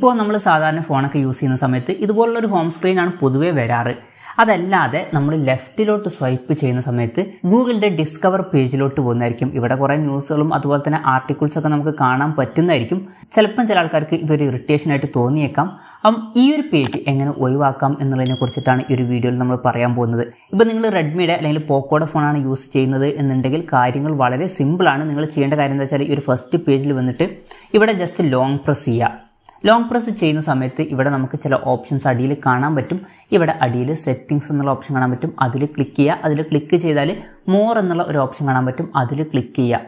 ഇപ്പോൾ നമ്മൾ സാധാരണ ഫോണൊക്കെ യൂസ് ചെയ്യുന്ന സമയത്ത് ഇതുപോലുള്ളൊരു ഹോം സ്ക്രീനാണ് പൊതുവേ വരാറ്. അതല്ലാതെ നമ്മൾ ലെഫ്റ്റിലോട്ട് സ്വൈപ്പ് ചെയ്യുന്ന സമയത്ത് ഗൂഗിളിന്റെ ഡിസ്കവർ പേജിലോട്ട് പോകുന്നതായിരിക്കും. ഇവിടെ കുറേ ന്യൂസുകളും അതുപോലെ തന്നെ ആർട്ടിക്കിൾസ് ഒക്കെ നമുക്ക് കാണാൻ പറ്റുന്നതായിരിക്കും. ചിലപ്പം ചില ആൾക്കാർക്ക് ഇതൊരു ഇറിറ്റേഷൻ ആയിട്ട് തോന്നിയേക്കാം. അപ്പം ഈ ഒരു പേജ് എങ്ങനെ ഒഴിവാക്കാം എന്നുള്ളതിനെ കുറിച്ചിട്ടാണ് ഈ ഒരു വീഡിയോയിൽ നമ്മൾ പറയാൻ പോകുന്നത്. ഇപ്പോൾ നിങ്ങൾ റെഡ്മിയുടെ അല്ലെങ്കിൽ പോക്കോയുടെ ഫോണാണ് യൂസ് ചെയ്യുന്നത് എന്നുണ്ടെങ്കിൽ കാര്യങ്ങൾ വളരെ സിമ്പിളാണ് നിങ്ങൾ ചെയ്യേണ്ട കാര്യം എന്താ വെച്ചാൽ ഈ ഒരു ഫസ്റ്റ് പേജിൽ വന്നിട്ട് ഇവിടെ ജസ്റ്റ് ലോങ് പ്രസ് ചെയ്യുക. ലോങ് പ്രസ് ചെയ്യുന്ന സമയത്ത് ഇവിടെ നമുക്ക് ചില ഓപ്ഷൻസ് അടിയിൽ കാണാൻ പറ്റും. ഇവിടെ അടിയിൽ സെറ്റിങ്സ് എന്നുള്ള ഓപ്ഷൻ കാണാൻ പറ്റും. അതിൽ ക്ലിക്ക് ചെയ്യുക. അതിൽ ക്ലിക്ക് ചെയ്താൽ മോർ എന്നുള്ള ഒരു ഓപ്ഷൻ കാണാൻ പറ്റും. അതിൽ ക്ലിക്ക് ചെയ്യുക.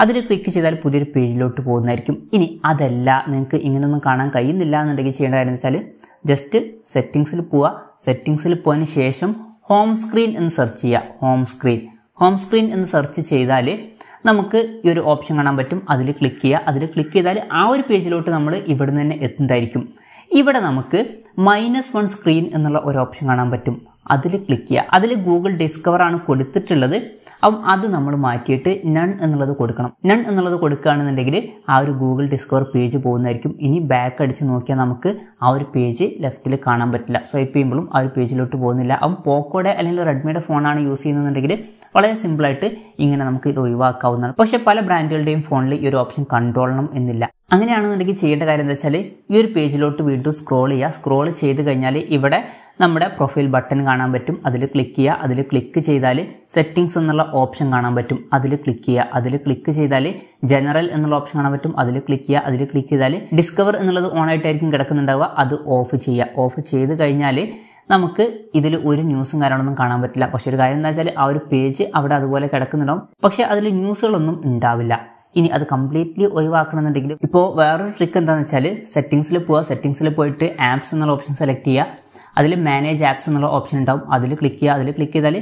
അതിൽ ക്ലിക്ക് ചെയ്താൽ പുതിയൊരു പേജിലോട്ട് പോകുന്നതായിരിക്കും. ഇനി അതല്ല നിങ്ങൾക്ക് ഇങ്ങനെയൊന്നും കാണാൻ കഴിയുന്നില്ല എന്നുണ്ടെങ്കിൽ ചെയ്യേണ്ട കാര്യം വെച്ചാൽ ജസ്റ്റ് സെറ്റിങ്സിൽ പോവുക. സെറ്റിങ്സിൽ പോയതിന് ശേഷം ഹോം സ്ക്രീൻ എന്ന് സെർച്ച് ചെയ്യുക. ഹോം സ്ക്രീൻ ഹോം സ്ക്രീൻ എന്ന് സെർച്ച് ചെയ്താൽ നമുക്ക് ഈ ഒരു ഓപ്ഷൻ കാണാൻ പറ്റും. അതിൽ ക്ലിക്ക് ചെയ്യുക. അതിൽ ക്ലിക്ക് ചെയ്താൽ ആ ഒരു പേജിലോട്ട് നമ്മൾ ഇവിടെ നിന്ന് തന്നെ എത്തുന്നതായിരിക്കും. ഇവിടെ നമുക്ക് മൈനസ് വൺ സ്ക്രീൻ എന്നുള്ള ഒരു ഓപ്ഷൻ കാണാൻ പറ്റും. അതിൽ ക്ലിക്ക് ചെയ്യുക. അതിൽ ഗൂഗിൾ ഡിസ്കവർ ആണ് കൊടുത്തിട്ടുള്ളത്. അപ്പം അത് നമ്മൾ മാറ്റിയിട്ട് നൺ എന്നുള്ളത് കൊടുക്കണം. നൺ എന്നുള്ളത് കൊടുക്കുകയാണെന്നുണ്ടെങ്കിൽ ആ ഒരു ഗൂഗിൾ ഡിസ്കവർ പേജ് പോകുന്നതായിരിക്കും. ഇനി ബാക്ക് അടിച്ച് നോക്കിയാൽ നമുക്ക് ആ ഒരു പേജ് ലെഫ്റ്റിൽ കാണാൻ പറ്റില്ല. സ്വൈപ്പ് ചെയ്യുമ്പോഴും ആ ഒരു പേജിലോട്ട് പോകുന്നില്ല. അപ്പം പോക്കോടെ അല്ലെങ്കിൽ റെഡ്മിയുടെ ഫോണാണ് യൂസ് ചെയ്യുന്നതെന്നുണ്ടെങ്കിൽ വളരെ സിമ്പിളായിട്ട് ഇങ്ങനെ നമുക്ക് ഇത് ഒഴിവാക്കാവുന്നതാണ്. പക്ഷേ പല ബ്രാൻഡുകളുടെയും ഫോണിൽ ഈ ഒരു ഓപ്ഷൻ കണ്ടോളണം എന്നില്ല. അങ്ങനെയാണെന്നുണ്ടെങ്കിൽ ചെയ്യേണ്ട കാര്യം എന്താ വെച്ചാൽ ഈ ഒരു പേജിലോട്ട് വീണ്ടും സ്ക്രോൾ ചെയ്യുക. സ്ക്രോൾ ചെയ്ത് കഴിഞ്ഞാൽ ഇവിടെ നമ്മുടെ പ്രൊഫൈൽ ബട്ടൺ കാണാൻ പറ്റും. അതിൽ ക്ലിക്ക് ചെയ്യുക. അതിൽ ക്ലിക്ക് ചെയ്താൽ സെറ്റിങ്സ് എന്നുള്ള ഓപ്ഷൻ കാണാൻ പറ്റും. അതിൽ ക്ലിക്ക് ചെയ്യുക. അതിൽ ക്ലിക്ക് ചെയ്താൽ ജനറൽ എന്നുള്ള ഓപ്ഷൻ കാണാൻ പറ്റും. അതിൽ ക്ലിക്ക് ചെയ്യുക. അതിൽ ക്ലിക്ക് ചെയ്താൽ ഡിസ്കവർ എന്നുള്ളത് ഓൺ ആയിട്ടായിരിക്കും കിടക്കുന്നുണ്ടാവുക. അത് ഓഫ് ചെയ്യുക. ഓഫ് ചെയ്ത് കഴിഞ്ഞാൽ നമുക്ക് ഇതിൽ ഒരു ന്യൂസും കാര്യങ്ങളൊന്നും കാണാൻ പറ്റില്ല. പക്ഷെ ഒരു കാര്യം എന്താ വെച്ചാൽ ആ ഒരു പേജ് അവിടെ അതുപോലെ കിടക്കുന്നുണ്ടാവും. പക്ഷെ അതിൽ ന്യൂസുകളൊന്നും ഉണ്ടാവില്ല. ഇനി അത് കംപ്ലീറ്റ്ലി ഒഴിവാക്കണമെന്നുണ്ടെങ്കിൽ ഇപ്പോൾ വേറൊരു ട്രിക്ക് എന്താണെന്ന് വെച്ചാൽ സെറ്റിങ്സിൽ പോവുക സെറ്റിങ്സിൽ പോയിട്ട് ആപ്സ് എന്നുള്ള ഓപ്ഷൻ സെലക്ട് ചെയ്യുക അതിൽ മാനേജ് ആപ്സ് എന്നുള്ള ഓപ്ഷൻ ഉണ്ടാവും. അതിൽ ക്ലിക്ക് ചെയ്യുക അതിൽ ക്ലിക്ക് ചെയ്താൽ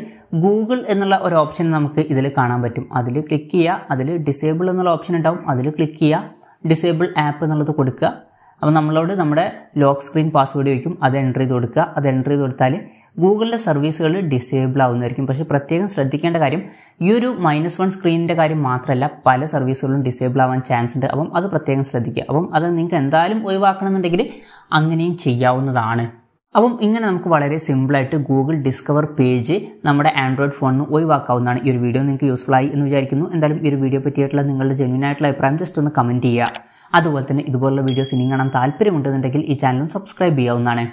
ഗൂഗിൾ എന്നുള്ള ഒരു ഓപ്ഷൻ നമുക്ക് ഇതിൽ കാണാൻ പറ്റും. അതിൽ ക്ലിക്ക് ചെയ്യുക അതിൽ ഡിസേബിൾ എന്നുള്ള ഓപ്ഷൻ ഉണ്ടാവും. അതിൽ ക്ലിക്ക് ചെയ്യുക ഡിസേബിൾ ആപ്പ് എന്നുള്ളത് കൊടുക്കുക. അപ്പോൾ നമ്മളോട് നമ്മുടെ ലോക്ക് സ്ക്രീൻ പാസ്വേഡ് ചോദിക്കും അത് എന്റർ ചെയ്ത് കൊടുക്കുക. അത് എന്റർ ചെയ്ത് കൊടുത്താൽ ഗൂഗിളിന്റെ സർവീസുകൾ ഡിസേബിൾ ആവുന്നതായിരിക്കും. പക്ഷേ പ്രത്യേകം ശ്രദ്ധിക്കേണ്ട കാര്യം ഈ ഒരു മൈനസ് വൺ സ്ക്രീനിന്റെ കാര്യം മാത്രമല്ല പല സർവീസുകളും ഡിസേബിൾ ആവാൻ ചാൻസ് ഉണ്ട്. അപ്പം അത് പ്രത്യേകം ശ്രദ്ധിക്കുക. അപ്പം അത് നിങ്ങൾക്ക് എന്തായാലും ഒഴിവാക്കണമെന്നുണ്ടെങ്കിൽ അങ്ങനെയും ചെയ്യാവുന്നതാണ്. അപ്പം ഇങ്ങനെ നമുക്ക് വളരെ സിമ്പിളായിട്ട് ഗൂഗിൾ ഡിസ്കവർ പേജ് നമ്മുടെ ആൻഡ്രോയിഡ് ഫോണിന് ഒഴിവാക്കാവുന്നതാണ്. ഈ ഒരു വീഡിയോ നിങ്ങൾക്ക് യൂസ്ഫുൾ ആയി എന്ന് വിചാരിക്കുന്നു. എന്തായാലും ഈ ഒരു വീഡിയോ പറ്റിയിട്ടുള്ള നിങ്ങളുടെ ജെന്യൂൻ ആയിട്ടുള്ള അഭിപ്രായം ജസ്റ്റ് ഒന്ന് കമന്റ് ചെയ്യുക. അതുപോലെ തന്നെ ഇതുപോലുള്ള വീഡിയോസ് ഇനിയും കാണാൻ താല്പര്യമുണ്ടെന്നുണ്ടെങ്കിൽ ഈ ചാനലും സബ്സ്ക്രൈബ് ചെയ്യാവുന്നതാണ്.